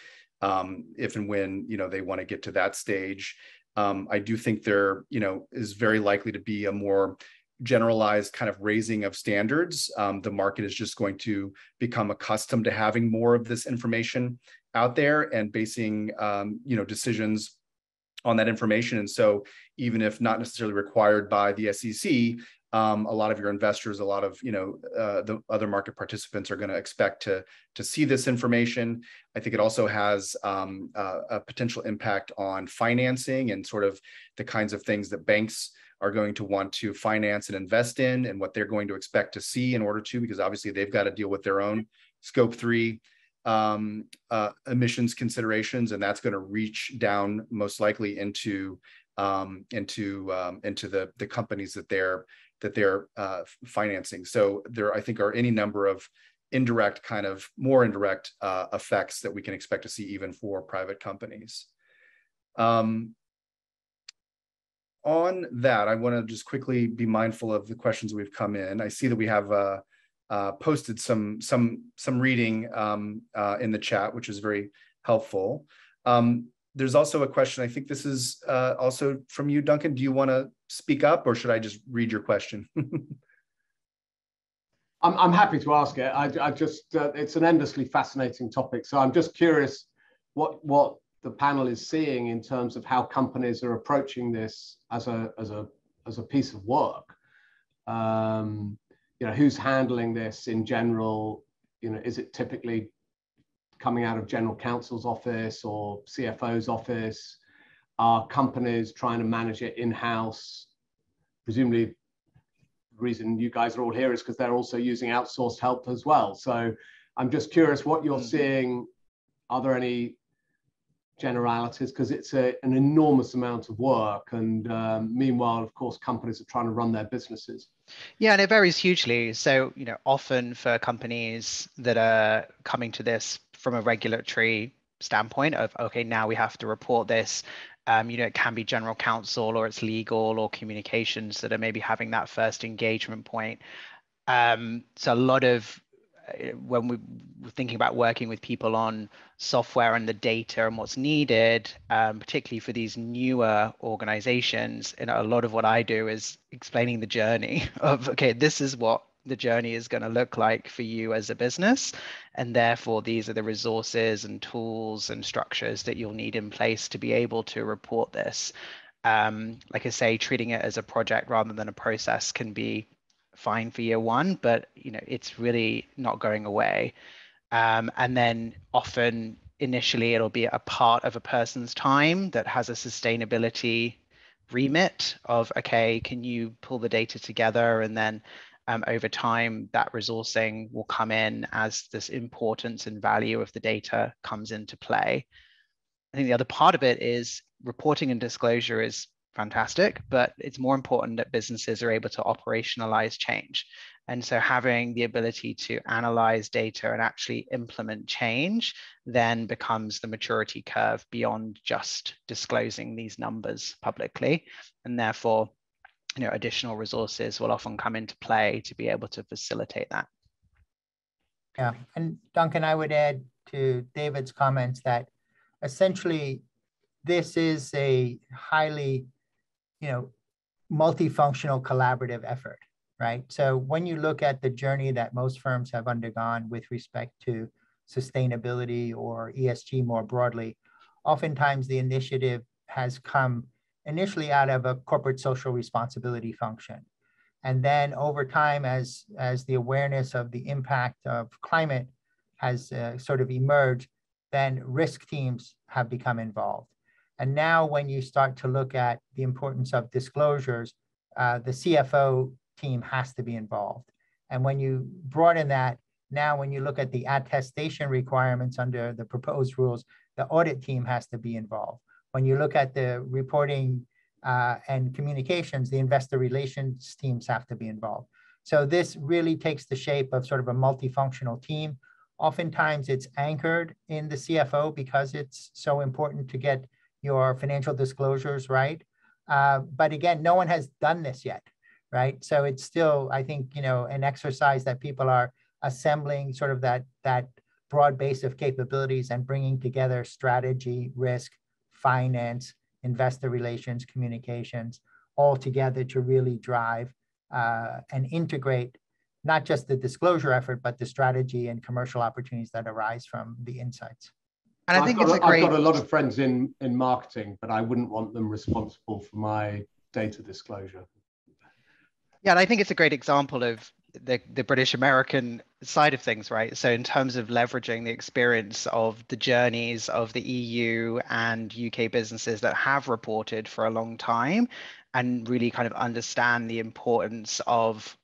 [SPEAKER 2] um, if and when you know they want to get to that stage. Um, I do think there you know is very likely to be a more generalized kind of raising of standards. Um, the market is just going to become accustomed to having more of this information out there and basing um, you know decisions on that information. And so even if not necessarily required by the SEC, um, a lot of your investors, a lot of you know uh, the other market participants are going to expect to to see this information. I think it also has um, a potential impact on financing and sort of the kinds of things that banks are going to want to finance and invest in, and what they're going to expect to see in order to, because obviously they've got to deal with their own scope three um, uh, emissions considerations, and that's going to reach down most likely into um, into um, into the the companies that they're that they're uh, financing. So there, I think, are any number of indirect kind of more indirect uh, effects that we can expect to see even for private companies. Um, on that, I want to just quickly be mindful of the questions we've come in. I see that we have uh, uh, posted some some some reading um, uh, in the chat, which is very helpful. Um, there's also a question. I think this is uh, also from you, Duncan. Do you want to speak up, or should I just read your question?
[SPEAKER 1] I'm, I'm happy to ask it. I, I just uh, it's an endlessly fascinating topic. So I'm just curious what what the panel is seeing in terms of how companies are approaching this as a as a as a piece of work. Um, you know, who's handling this in general? You know, is it typically coming out of general counsel's office or CFO's office? Are companies trying to manage it in-house? Presumably, the reason you guys are all here is because they're also using outsourced help as well. So I'm just curious what you're mm-hmm. seeing. Are there any generalities? Because it's a, an enormous amount of work. And um, meanwhile, of course, companies are trying to run their businesses.
[SPEAKER 5] Yeah, and it varies hugely. So, you know, often for companies that are coming to this from a regulatory standpoint of okay now we have to report this um, you know it can be general counsel or it's legal or communications that are maybe having that first engagement point um, so a lot of when we are thinking about working with people on software and the data and what's needed, um, particularly for these newer organizations, and a lot of what I do is explaining the journey of okay, this is what the journey is going to look like for you as a business. And therefore, these are the resources and tools and structures that you'll need in place to be able to report this. Um, like I say, treating it as a project rather than a process can be fine for year one, but you know it's really not going away. Um, and then often initially it'll be a part of a person's time that has a sustainability remit of okay can you pull the data together and then um, over time, that resourcing will come in as this importance and value of the data comes into play. I think the other part of it is reporting and disclosure is fantastic, but it's more important that businesses are able to operationalize change. And so having the ability to analyze data and actually implement change then becomes the maturity curve beyond just disclosing these numbers publicly. And therefore, you know, additional resources will often come into play to be able to facilitate that.
[SPEAKER 4] Yeah, and Duncan, I would add to David's comments that essentially this is a highly, you know, multifunctional collaborative effort right? So when you look at the journey that most firms have undergone with respect to sustainability or ESG more broadly, oftentimes the initiative has come initially out of a corporate social responsibility function. And then over time, as, as the awareness of the impact of climate has uh, sort of emerged, then risk teams have become involved. And now when you start to look at the importance of disclosures, uh, the CFO team has to be involved. And when you broaden that, now when you look at the attestation requirements under the proposed rules, the audit team has to be involved. When you look at the reporting uh, and communications, the investor relations teams have to be involved. So this really takes the shape of sort of a multifunctional team. Oftentimes it's anchored in the CFO because it's so important to get your financial disclosures right. Uh, but again, no one has done this yet right? So it's still, I think, you know, an exercise that people are assembling sort of that that broad base of capabilities and bringing together strategy, risk, finance, investor relations, communications, all together to really drive uh, and integrate not just the disclosure effort, but the strategy and commercial opportunities that arise from the insights.
[SPEAKER 5] And I think I've got, it's a great...
[SPEAKER 1] I've got a lot of friends in, in marketing, but I wouldn't want them responsible for my data disclosure.
[SPEAKER 5] Yeah, and I think it's a great example of the, the British American side of things, right? So, in terms of leveraging the experience of the journeys of the EU and UK businesses that have reported for a long time and really kind of understand the importance of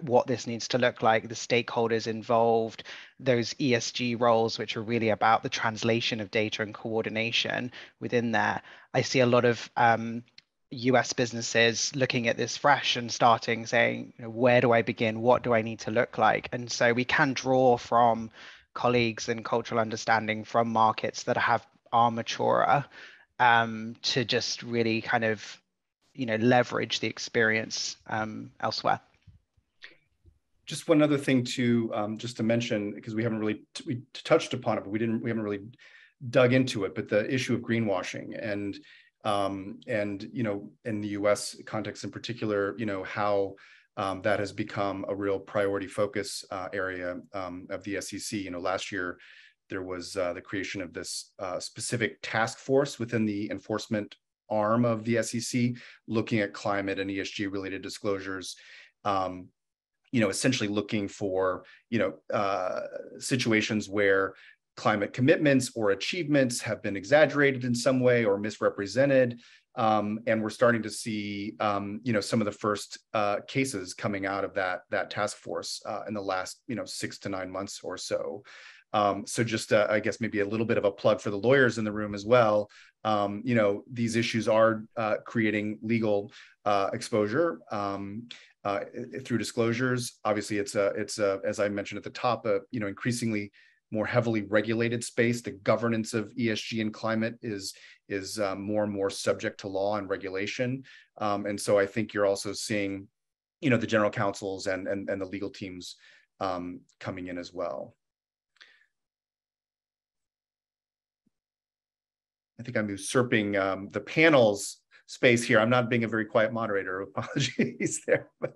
[SPEAKER 5] what this needs to look like, the stakeholders involved, those ESG roles, which are really about the translation of data and coordination within there. I see a lot of um, US businesses looking at this fresh and starting saying, you know, where do I begin? What do I need to look like? And so we can draw from colleagues and cultural understanding from markets that have are maturer um, to just really kind of, you know, leverage the experience um, elsewhere.
[SPEAKER 2] Just one other thing to um, just to mention because we haven't really we touched upon it, but we didn't we haven't really dug into it. But the issue of greenwashing and um, and you know in the U.S. context in particular, you know how um, that has become a real priority focus uh, area um, of the SEC. You know, last year there was uh, the creation of this uh, specific task force within the enforcement arm of the SEC, looking at climate and ESG related disclosures. Um, you know, essentially looking for you know uh, situations where climate commitments or achievements have been exaggerated in some way or misrepresented. Um, and we're starting to see, um, you know, some of the first uh, cases coming out of that that task force uh, in the last, you know, six to nine months or so. Um, so just, uh, I guess, maybe a little bit of a plug for the lawyers in the room as well. Um, you know, these issues are uh, creating legal uh, exposure. Um, uh, through disclosures, obviously, it's a, it's a, as I mentioned at the top, a, you know, increasingly more heavily regulated space. The governance of ESG and climate is is um, more and more subject to law and regulation. Um, and so I think you're also seeing, you know, the general counsels and and, and the legal teams um, coming in as well. I think I'm usurping um, the panel's space here. I'm not being a very quiet moderator. Apologies there. But,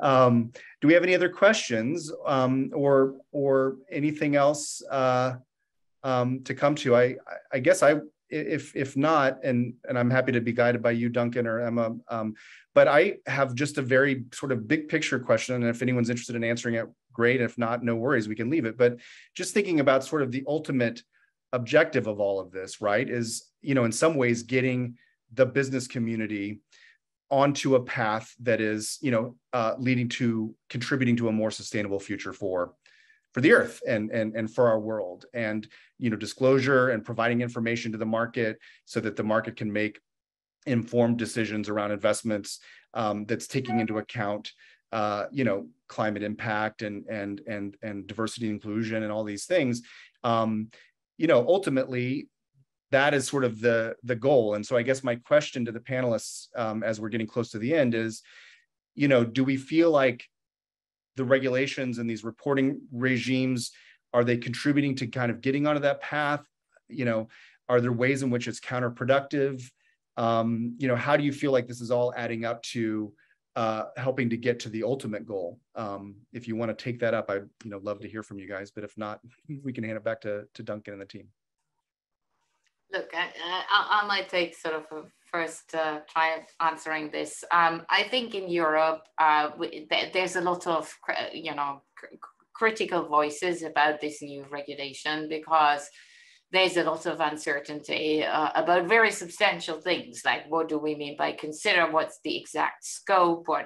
[SPEAKER 2] um, do we have any other questions um, or or anything else uh, um, to come to? I I guess I if if not, and and I'm happy to be guided by you, Duncan or Emma. Um, but I have just a very sort of big picture question, and if anyone's interested in answering it, great. If not, no worries, we can leave it. But just thinking about sort of the ultimate objective of all of this, right, is you know in some ways getting the business community onto a path that is you know uh, leading to contributing to a more sustainable future for for the earth and and and for our world. And you know disclosure and providing information to the market so that the market can make informed decisions around investments um, that's taking into account uh, you know climate impact and and and and diversity and inclusion and all these things. Um, you know ultimately that is sort of the the goal. And so i guess my question to the panelists um, as we're getting close to the end is you know do we feel like the regulations and these reporting regimes are they contributing to kind of getting onto that path? You know are there ways in which it's counterproductive? Um, you know how do you feel like this is all adding up to uh, helping to get to the ultimate goal. Um, if you want to take that up i'd you know love to hear from you guys but if not we can hand it back to, to duncan and the team.
[SPEAKER 3] Look I, I, I might take sort of a first uh, try answering this. Um, i think in europe uh, we, there's a lot of you know critical voices about this new regulation because there's a lot of uncertainty uh, about very substantial things like what do we mean by consider what's the exact scope or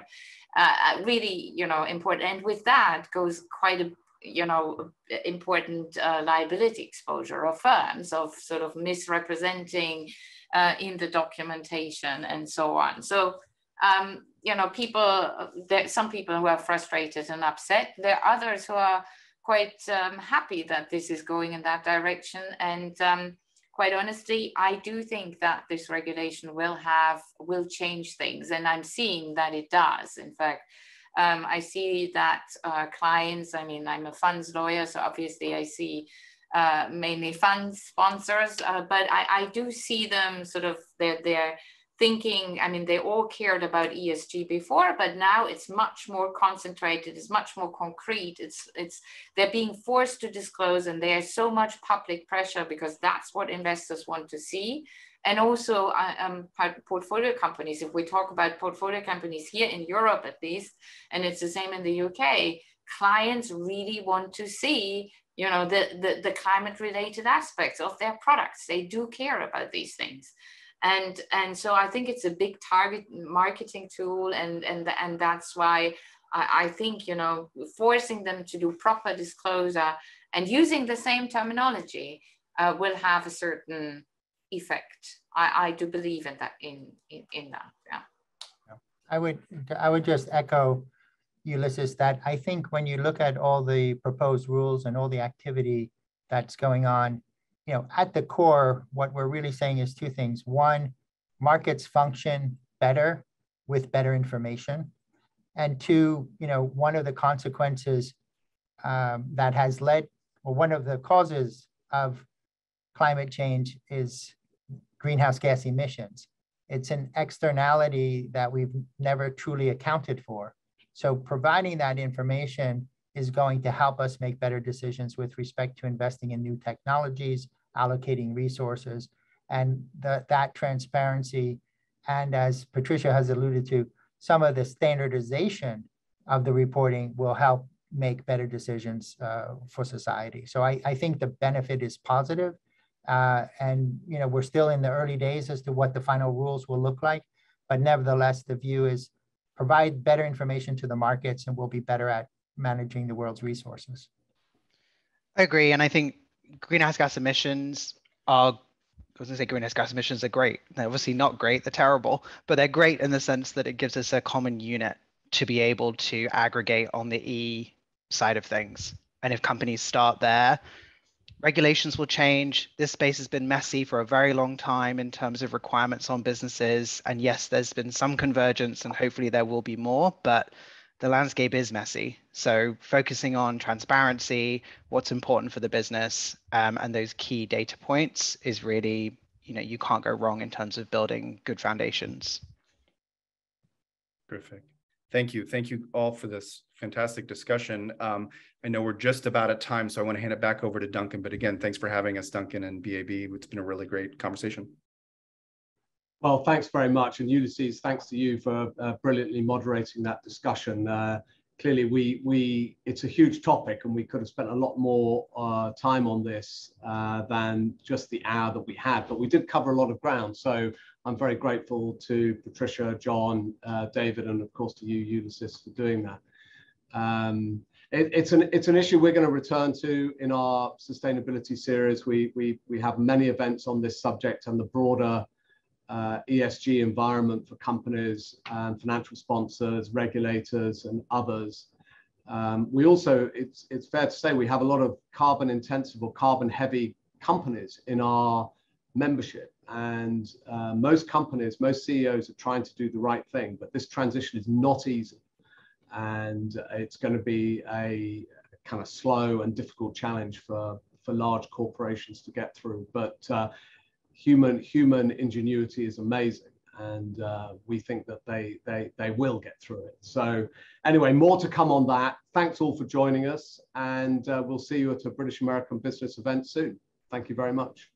[SPEAKER 3] uh, uh, really you know important. And with that goes quite a you know important uh, liability exposure of firms of sort of misrepresenting uh, in the documentation and so on. So um, you know people there some people who are frustrated and upset there are others who are quite um, happy that this is going in that direction. And um, quite honestly, I do think that this regulation will have, will change things. And I'm seeing that it does. In fact, um, I see that uh, clients, I mean, I'm a funds lawyer, so obviously I see uh, mainly fund sponsors, uh, but I, I, do see them sort of, they're, they're thinking, I mean, they all cared about ESG before, but now it's much more concentrated, it's much more concrete. It's, it's, they're being forced to disclose and there's so much public pressure because that's what investors want to see. And also uh, um, portfolio companies, if we talk about portfolio companies here in Europe at least, and it's the same in the UK, clients really want to see you know the, the, the climate related aspects of their products they do care about these things and and so I think it's a big target marketing tool, and and and that's why I, I think you know forcing them to do proper disclosure and using the same terminology uh, will have a certain effect. I, I do believe in that in in, in that. Yeah.
[SPEAKER 4] I would I would just echo Ulysses that I think when you look at all the proposed rules and all the activity that's going on you know, at the core, what we're really saying is two things. One, markets function better with better information. And two, you know, one of the consequences um, that has led, or one of the causes of climate change is greenhouse gas emissions. It's an externality that we've never truly accounted for. So providing that information is going to help us make better decisions with respect to investing in new technologies, allocating resources, and the, that transparency. And as Patricia has alluded to, some of the standardization of the reporting will help make better decisions uh, for society. So I, I, think the benefit is positive. Uh, and you know we're still in the early days as to what the final rules will look like, but nevertheless the view is provide better information to the markets and we'll be better at managing the world's resources.
[SPEAKER 5] I agree. And I think greenhouse gas emissions are I was going to say greenhouse gas emissions are great. They're obviously not great, they're terrible, but they're great in the sense that it gives us a common unit to be able to aggregate on the E side of things. And if companies start there, regulations will change. This space has been messy for a very long time in terms of requirements on businesses. And yes, there's been some convergence and hopefully there will be more, but the landscape is messy. So focusing on transparency, what's important for the business, um, and those key data points is really, you know, you can't go wrong in terms of building good foundations.
[SPEAKER 2] Perfect. Thank you. Thank you all for this fantastic discussion. Um, I know we're just about at time, so I want to hand it back over to Duncan. But again, thanks for having us, Duncan and BAB. It's been a really great conversation.
[SPEAKER 1] Well, thanks very much. And Ulysses, thanks to you for uh, brilliantly moderating that discussion. Uh, clearly, we, we it's a huge topic and we could have spent a lot more uh, time on this uh, than just the hour that we had, but we did cover a lot of ground. So I'm very grateful to Patricia, John, uh, David, and of course to you, Ulysses, for doing that. Um, it, it's an it's an issue we're going to return to in our sustainability series. We we we have many events on this subject and the broader uh, ESG environment for companies and financial sponsors, regulators, and others. Um, we also, it's, it's fair to say, we have a lot of carbon intensive or carbon heavy companies in our membership. And uh, most companies, most CEOs are trying to do the right thing, but this transition is not easy. And it's going to be a kind of slow and difficult challenge for, for large corporations to get through. But uh, human human ingenuity is amazing. And uh, we think that they, they they will get through it. So anyway more to come on that. Thanks all for joining us. And uh, we'll see you at a british american business event soon. Thank you very much